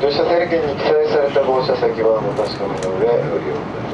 乗車整理券に記載された号車席番をお確かめの上ご利用ください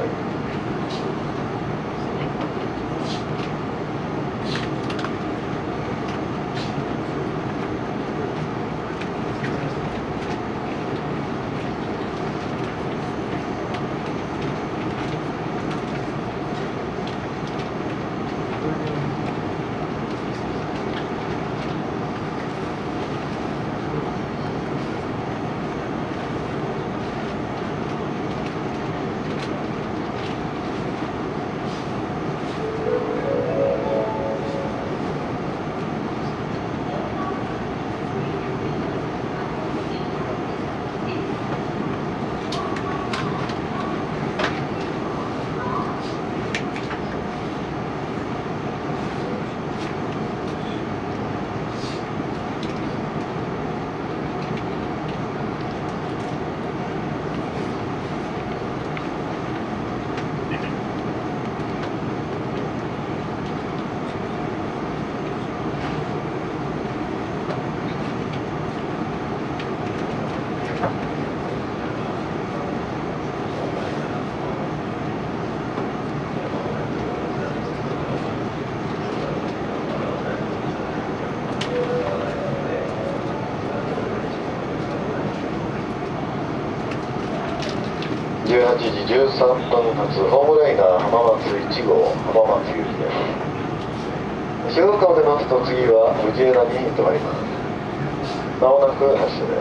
3発ホームライナー浜松1号浜松行きです。静岡を出ますと次は藤枝に止まります。まもなく発車で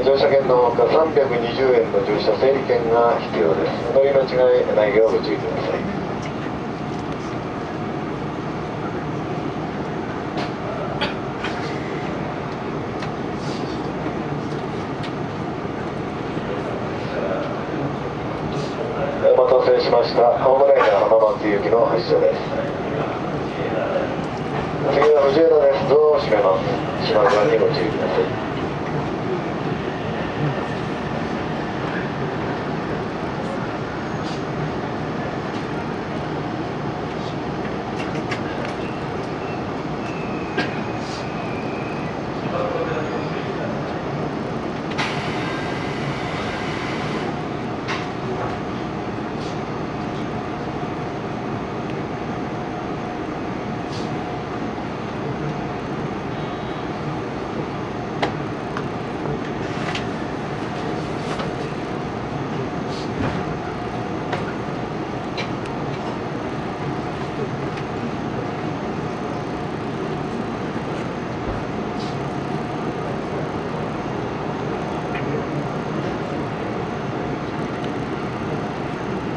す。乗車券のほか320円の乗車整理券が必要です。乗り間違いご注意ください。しました。ホームライナー浜松行きの発車です。次は藤枝です。ドアを閉めます？島田さんにご注意ください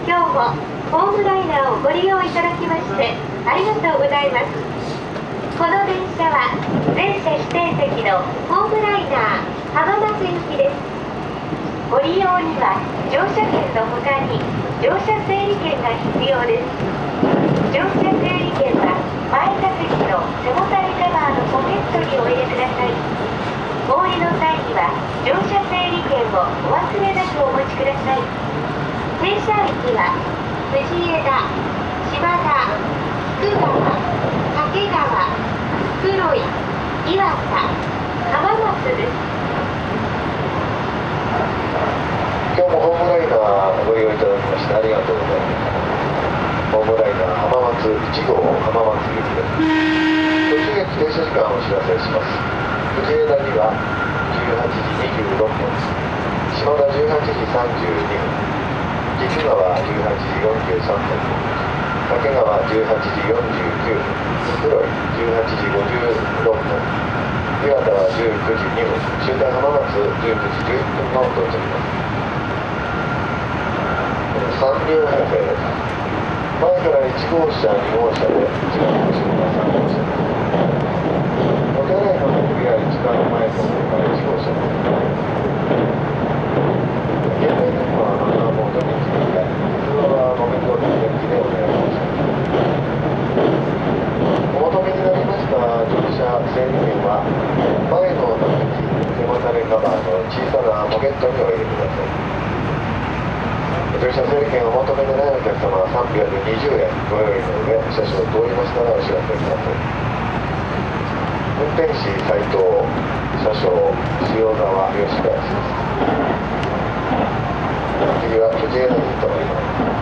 今日もホームライナーをご利用いただきましてありがとうございますこの電車は全車指定席のホームライナー浜松行きですご利用には乗車券の他に乗車整理券が必要です乗車整理券は前座席の背もたれカバーのポケットにお入れくださいお降りの際には乗車整理券をお忘れなくお持ちください停車駅は藤枝島田福川掛川黒井岩佐浜松です今日もホームライナーご利用いただきましてありがとうございますホームライナー浜松1号浜松行きです途中駅停車時間をお知らせします。藤枝には18時26分島田18時32分。実川18時43分。掛川18時49分。黒井18時56分。岩田は19時2分。終点浜松19時11分の到着です。三両編成です。から1号車2号車で一番後ろが3号車ですお手洗いの時は一番前と後ろが1号車で現在電波はマナーモードに切り替え通話は木曜日電気でお願いしますお求めになりました乗車整理券は前の座席背もたれカバーの小さなポケットにお入れください乗車制限をお求めでないお客様は320円ご用意の上車掌を通りましたらお知らせください。運転士斉藤車掌塩沢吉林です。次は巨人のヒットがります。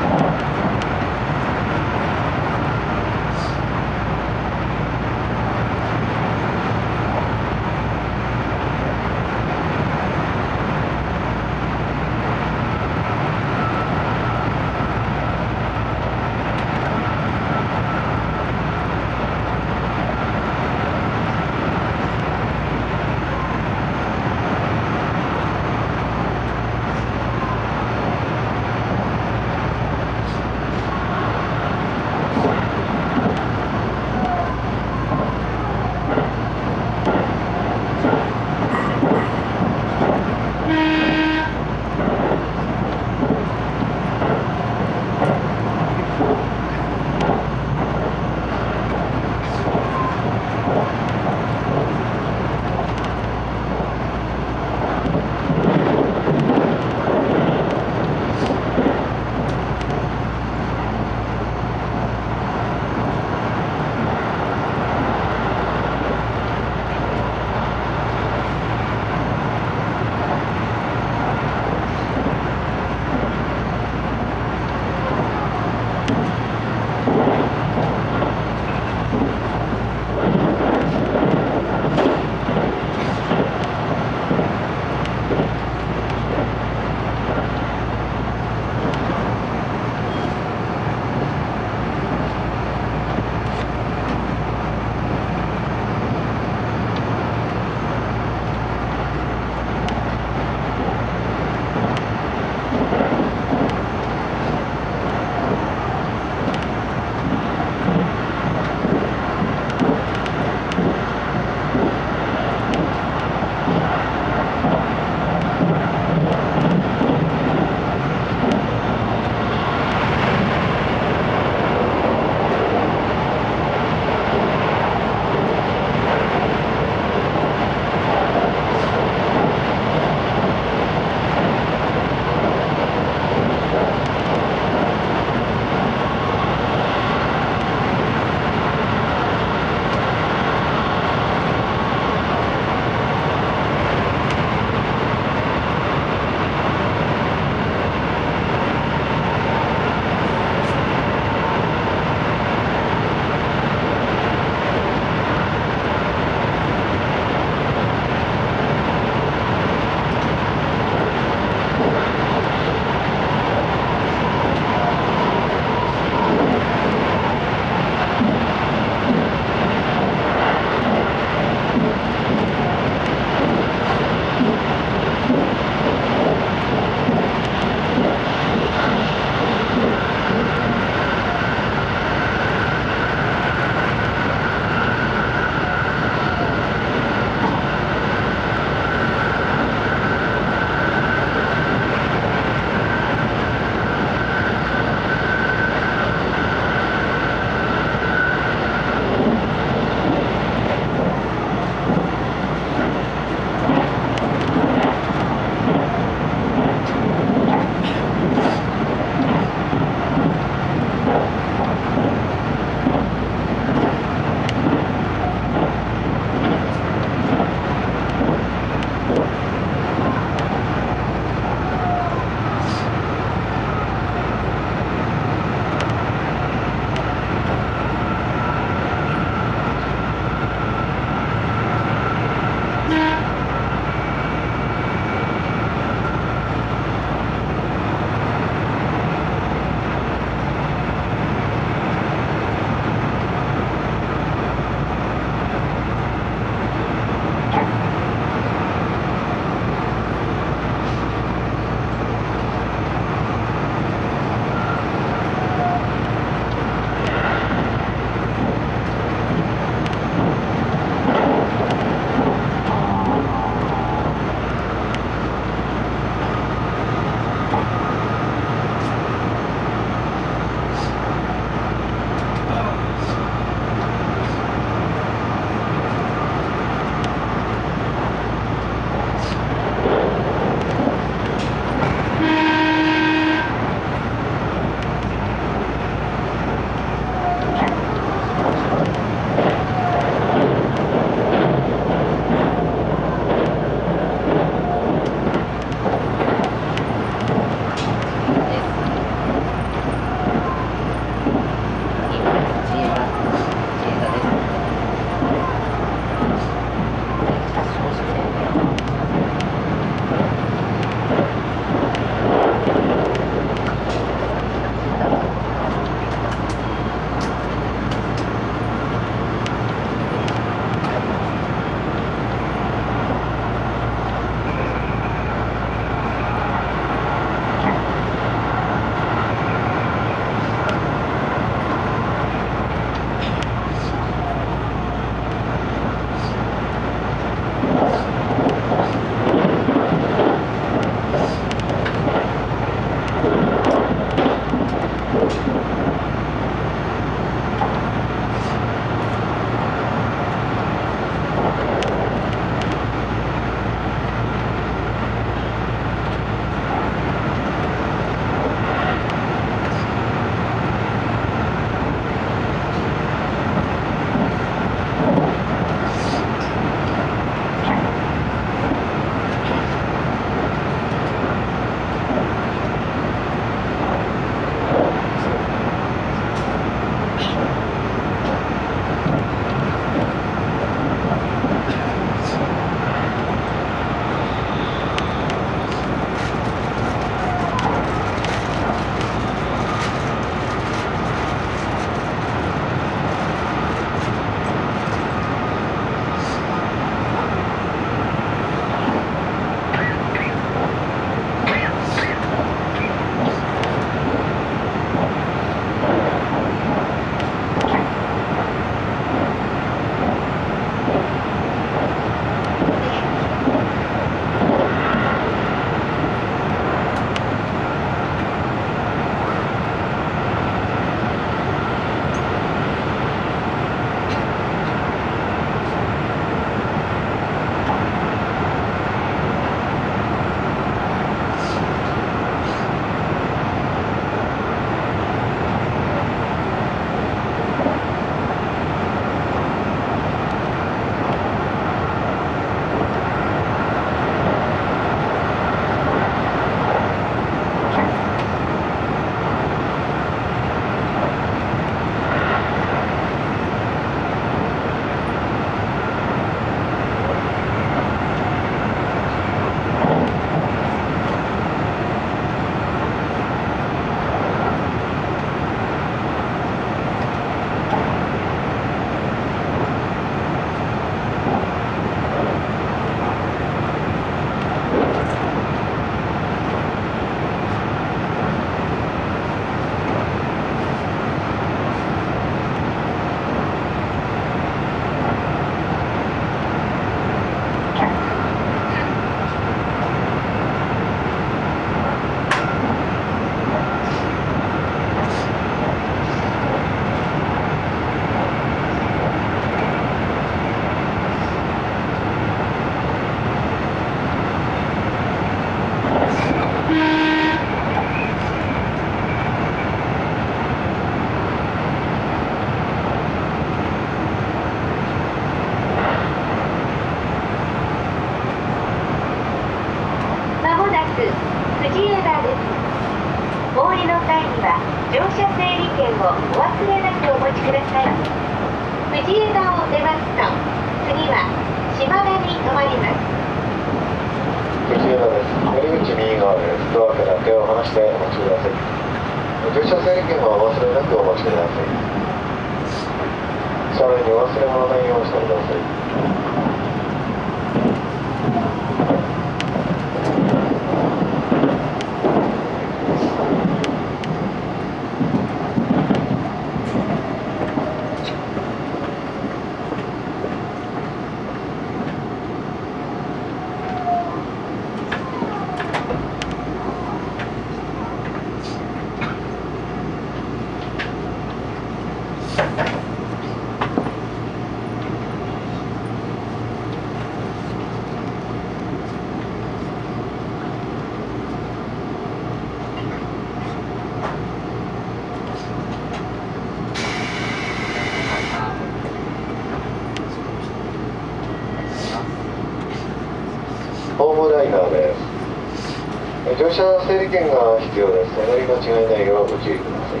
駐車整理券が必要です。乗り間違いないようご注意ください。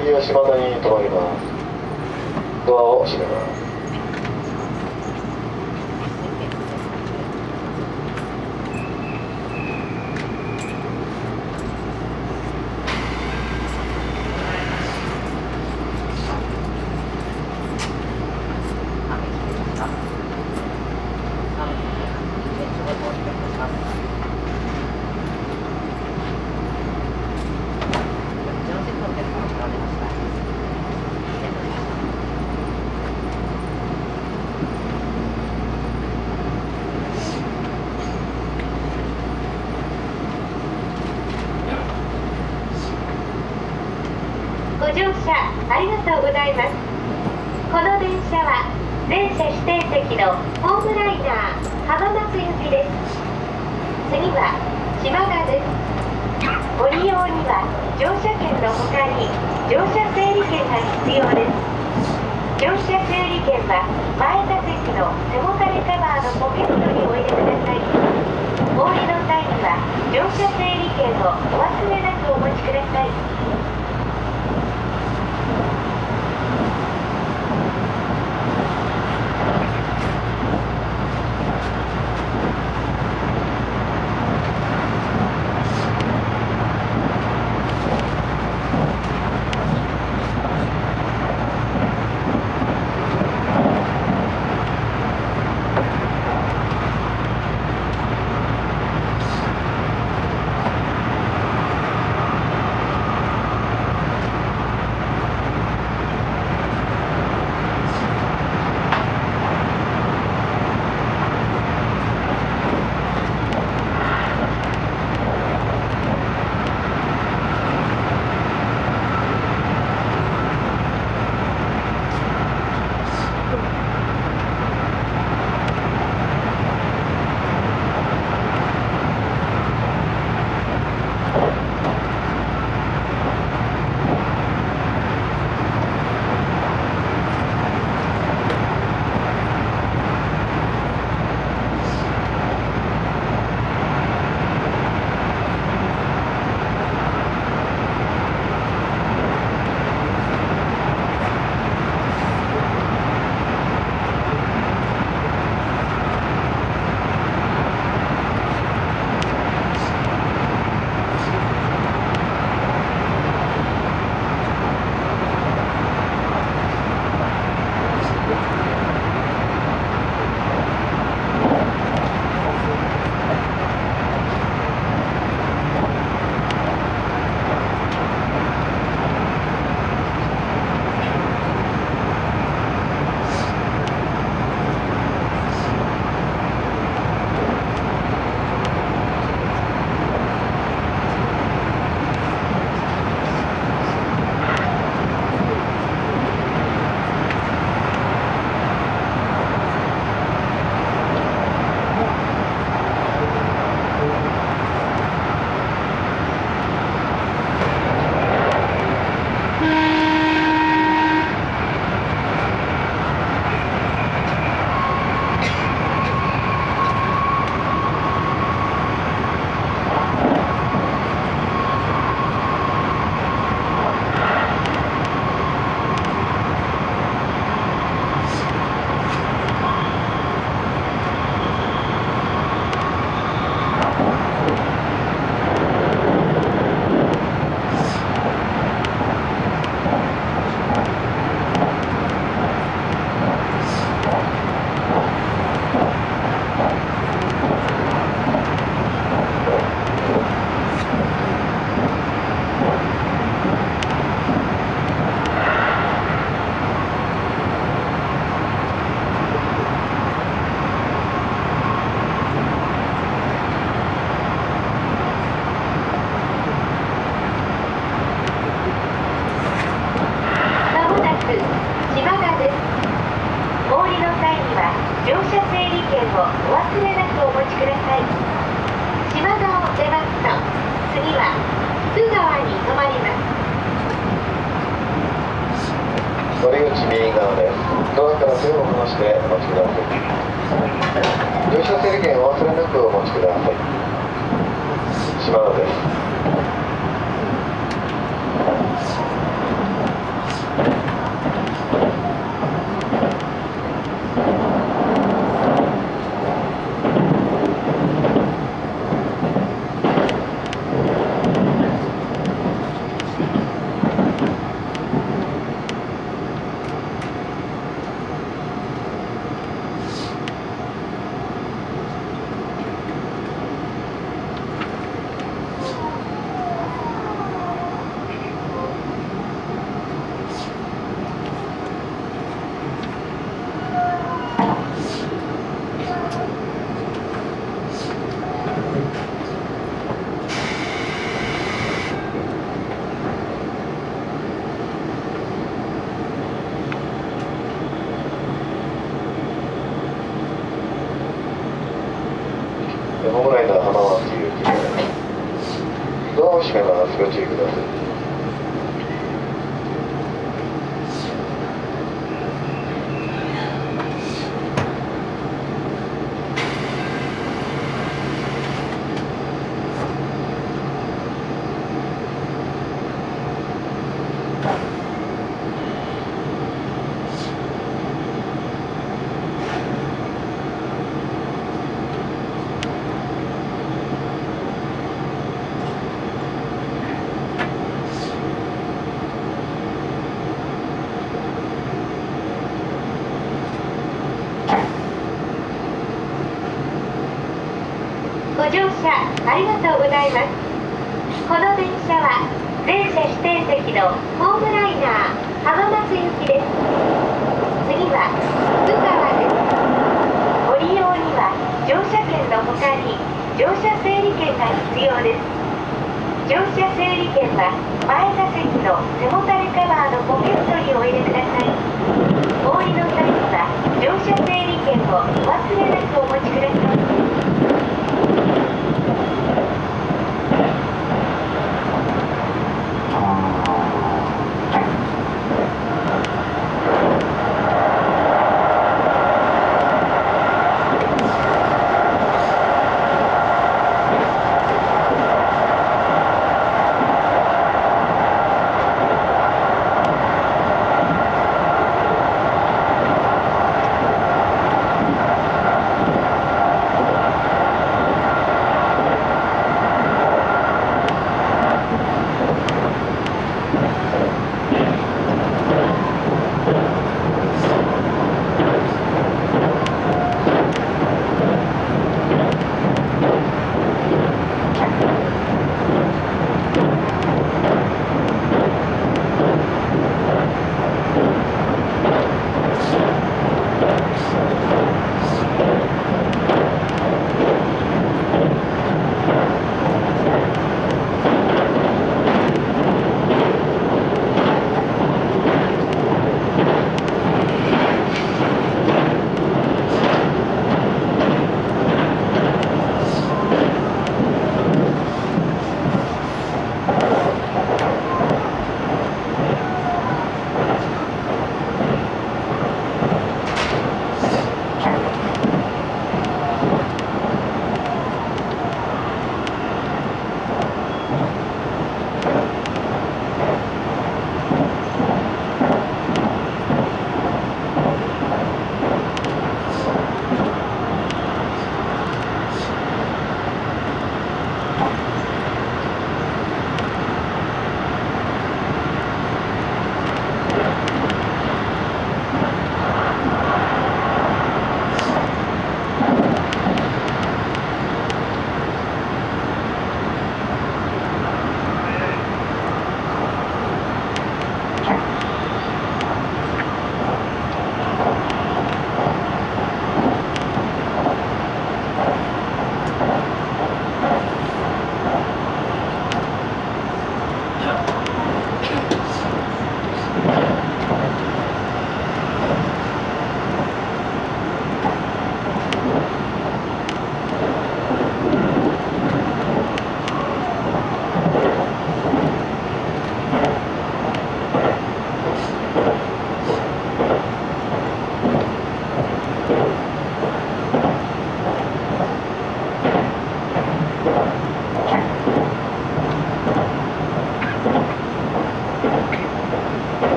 次は島田に停まります。ドアを閉めます。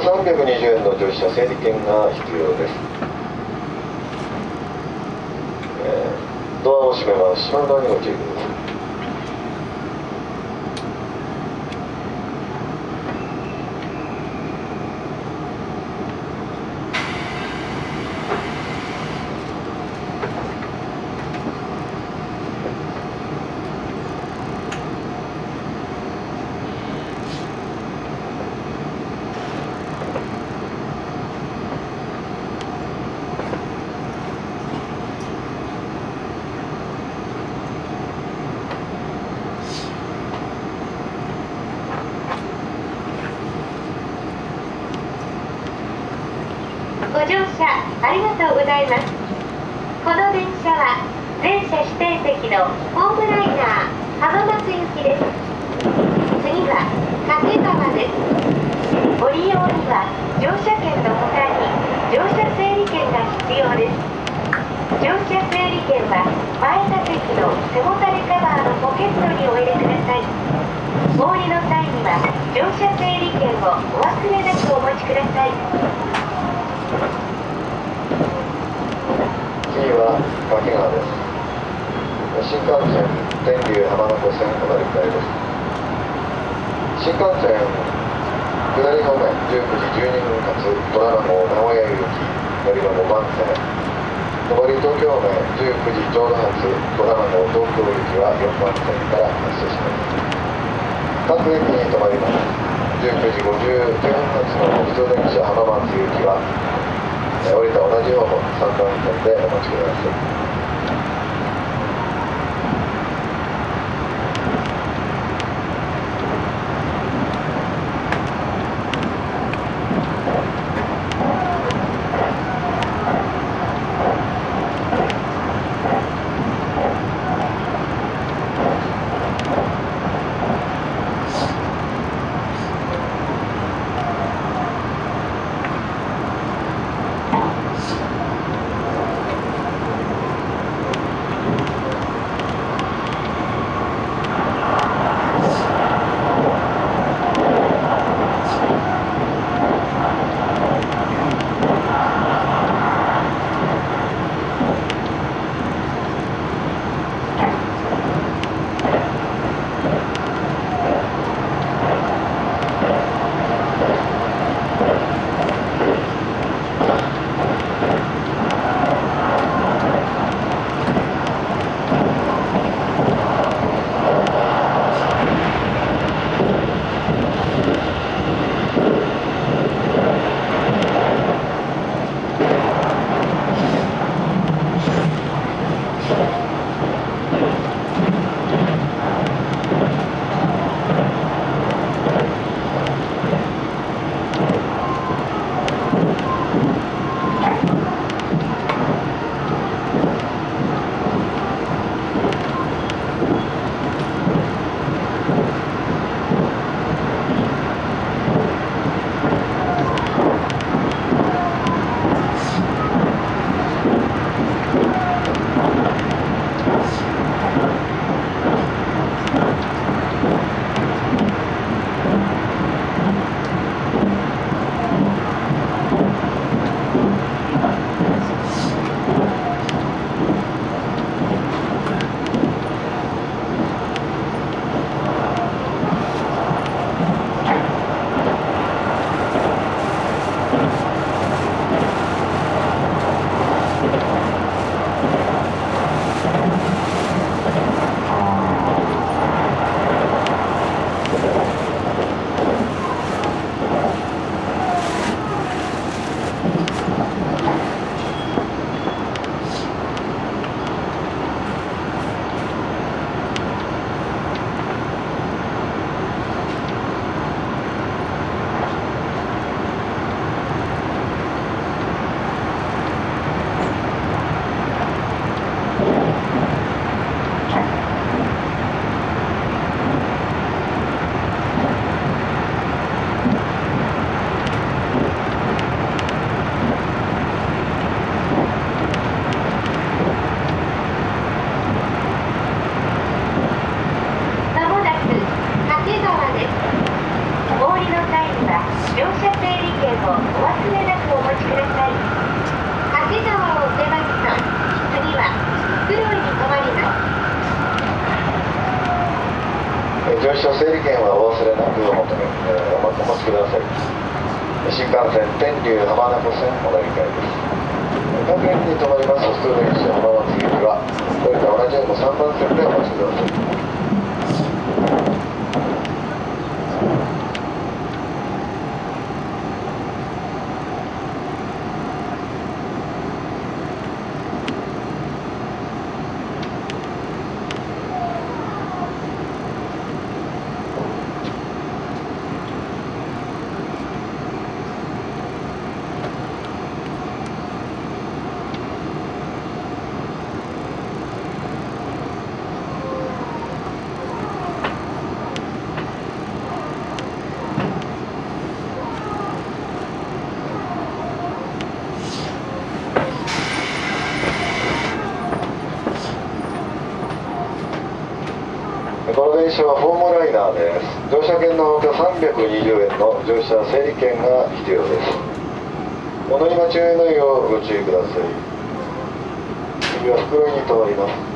320円の乗車整理券が必要です、えードアを閉めます閉まるドアにご注意くださいご乗車ありがとうございますこの電車は全車指定席のホームライナー浜松行きです次は掛川ですご利用には乗車券の他に乗車整理券が必要です乗車整理券は前座席の背もたれカバーのポケットにお入れください。お降りの際には乗車整理券をお忘れなくお持ちください。次は掛川です。新幹線天竜浜名湖線お乗り換えです。新幹線下り方面19時12分発虎ノ門名古屋行き乗り場5番線。上り東京方面19時ちょうど発虎ノ門東京行きは4番線から発車します。各駅に停まります。19時59分発の普通電車浜松行きはえ降りた同じ方も3番線でお待ちください。この電車はホームライナーです。乗車券のほか320円の乗車整理券が必要です。お乗り間違いのようご注意ください。次は袋に停まります。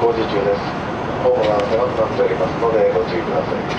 工事中ですホームは狭くなっておりますのでご注意ください。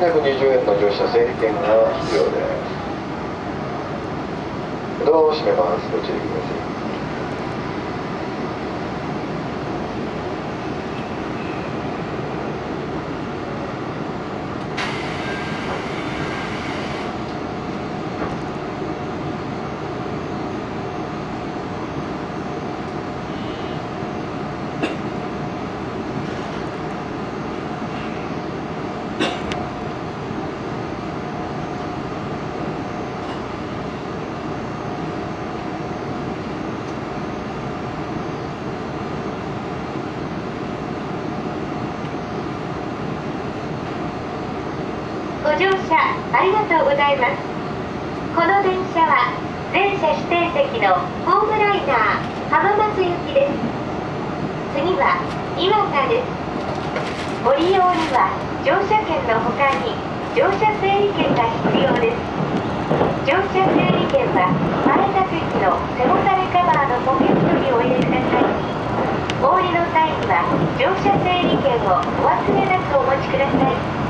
320円の乗車制限が必要です。お手続きをお入れくださいお降りの際には乗車整理券をお忘れなくお持ちください。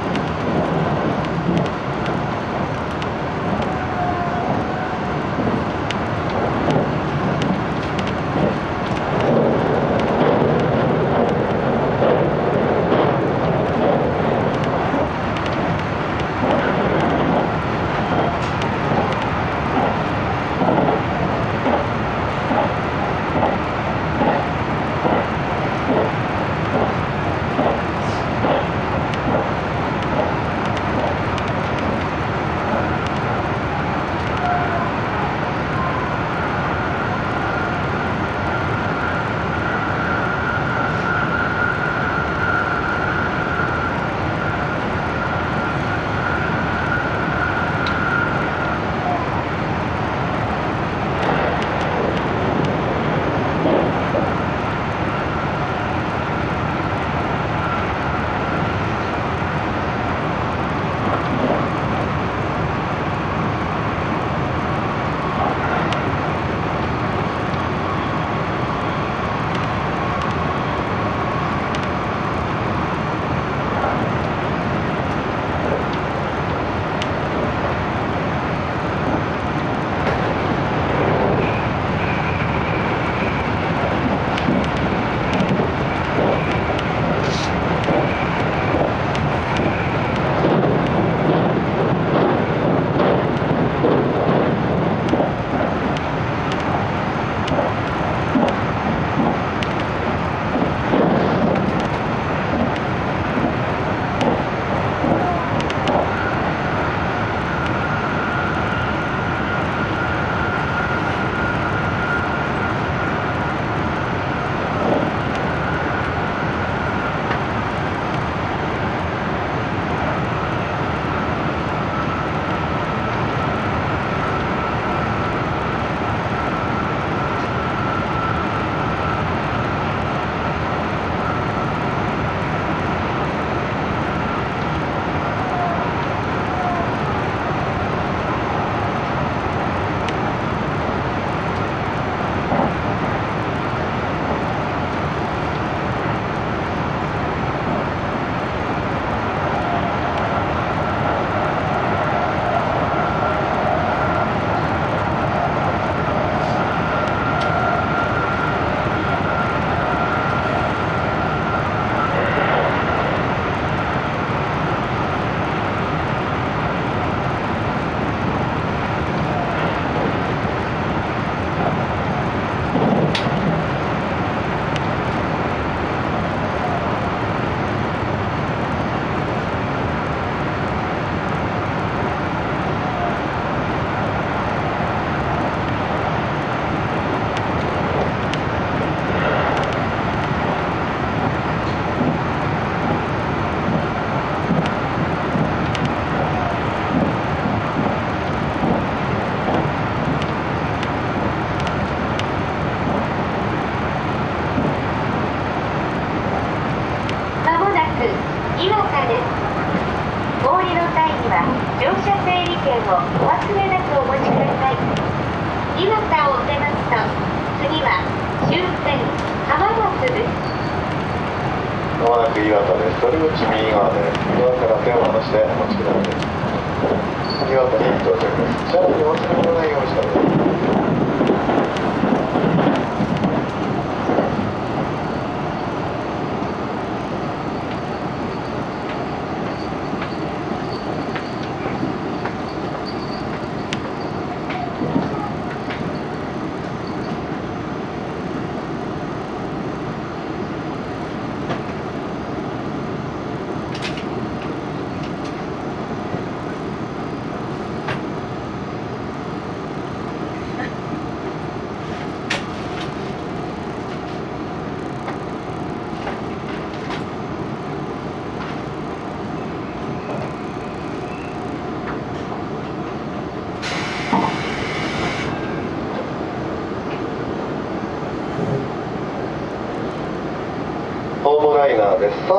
い。岩田に到着です。車内にお忘れ物ないようにしてください。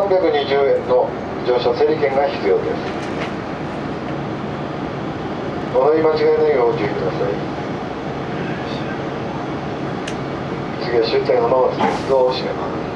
320円の乗車整理券が必要です。お乗り間違いないようご注意ください。次は終点浜松です。ドアを閉めます。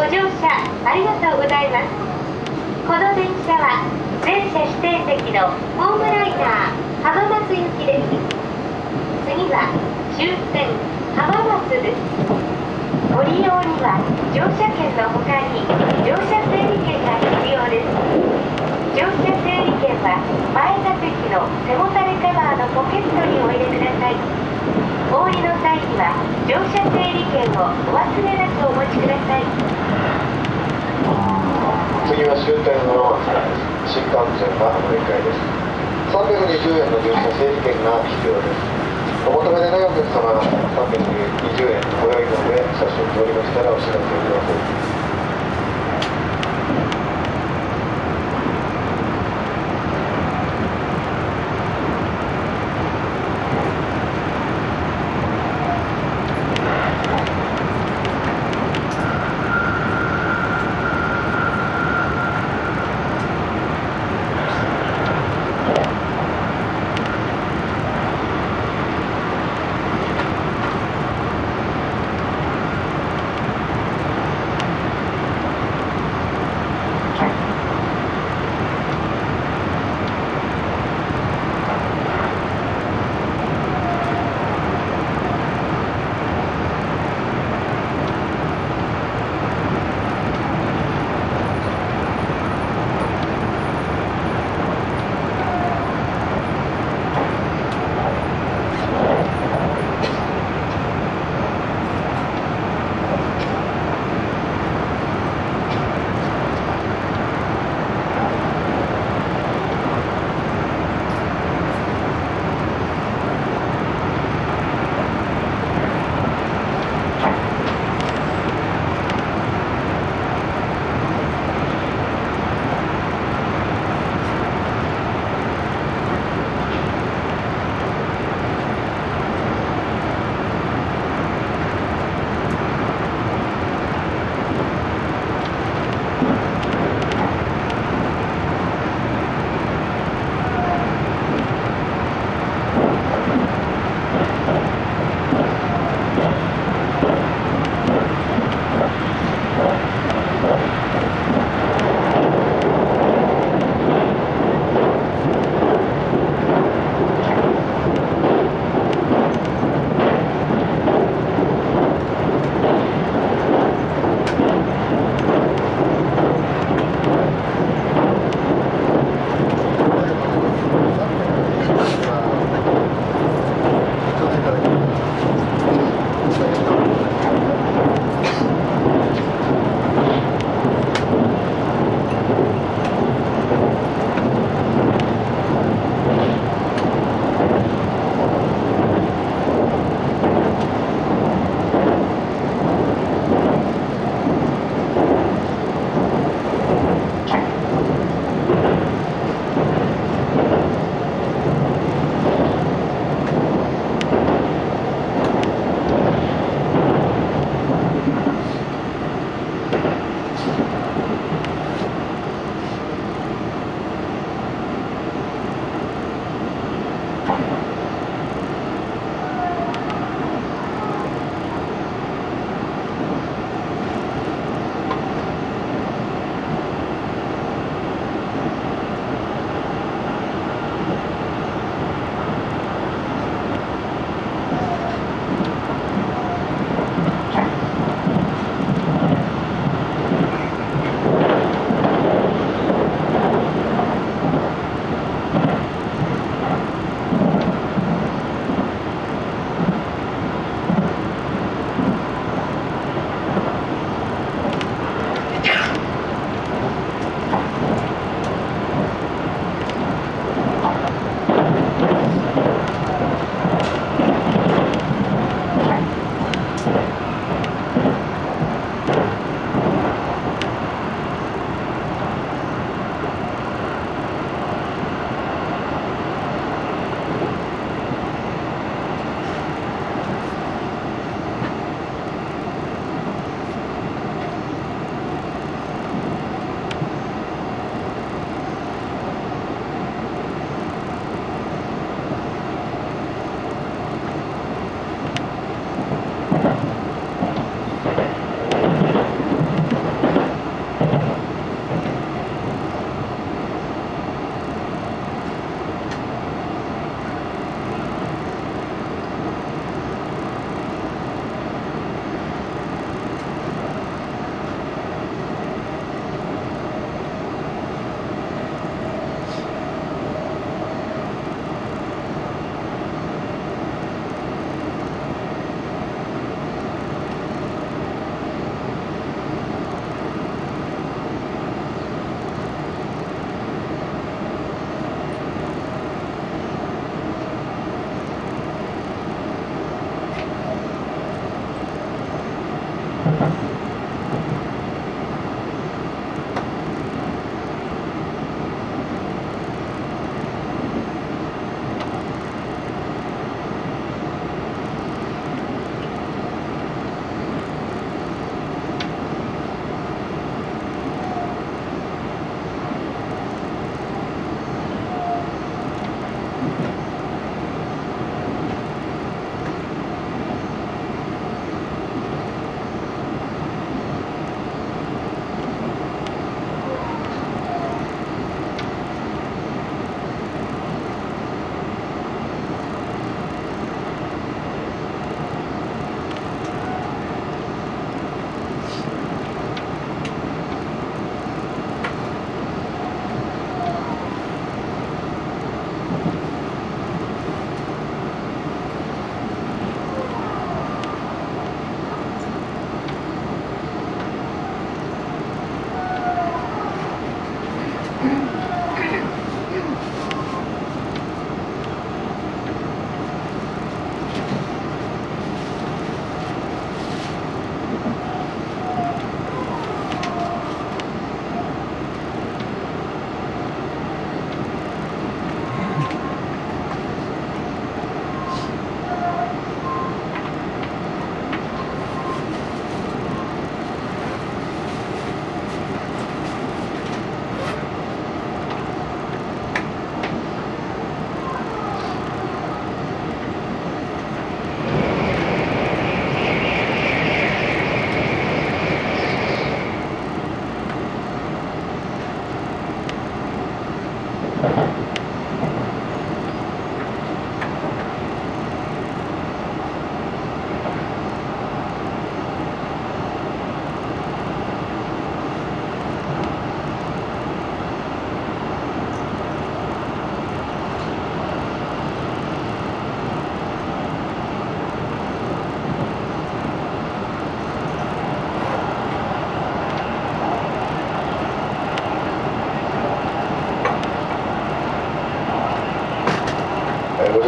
ご乗車ありがとうございますこの電車は全車指定席のホームライナー浜松行きです次は終点浜松ですご利用には乗車券の他に乗車整理券が必要です乗車整理券は前座席の背もたれカバーのポケットにお入れくださいお降りの際には乗車整理券をお忘れなくお持ちください次は終点浜松です。新幹線が乗り換えです。320円の乗車整理券が必要です。お求めでないお客様は320円ご用意の上、車種を通りましたらお知らせください。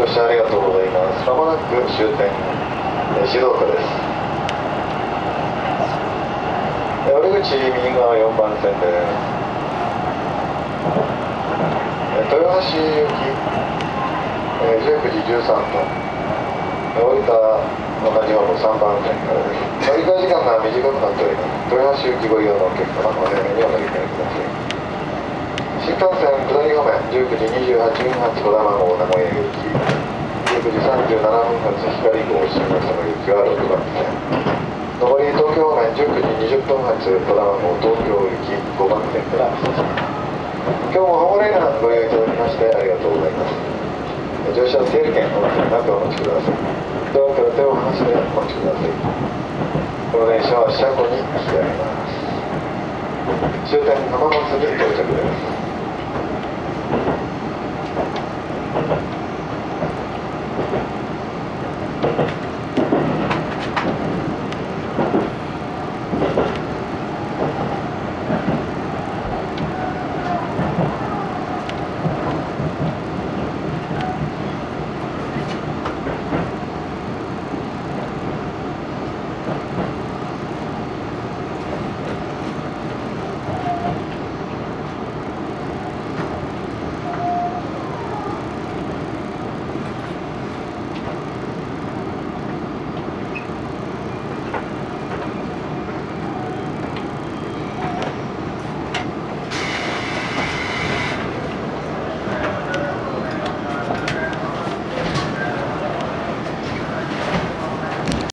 乗車ありがとうございます。まもなく終点えー静岡です。え折口右側4番線です。えー豊橋行き、えー19時13分降りた同じ方向3番線からです。乗り換え時間が短くなっております。豊橋行きご利用のお客様お早めにお乗り換えください。新幹線下り方面19時28分発小玉号名古屋行き19時37分発光号新型の行きは6番線上り東京方面19時20分発小玉号東京行き5番線から今日もホームライナーご利用いただきましてありがとうございます乗車整理券お忘れなくお持ちくださいドアから手を離してお待ちくださいこの電車は車庫に引き上げます終点浜松に到着です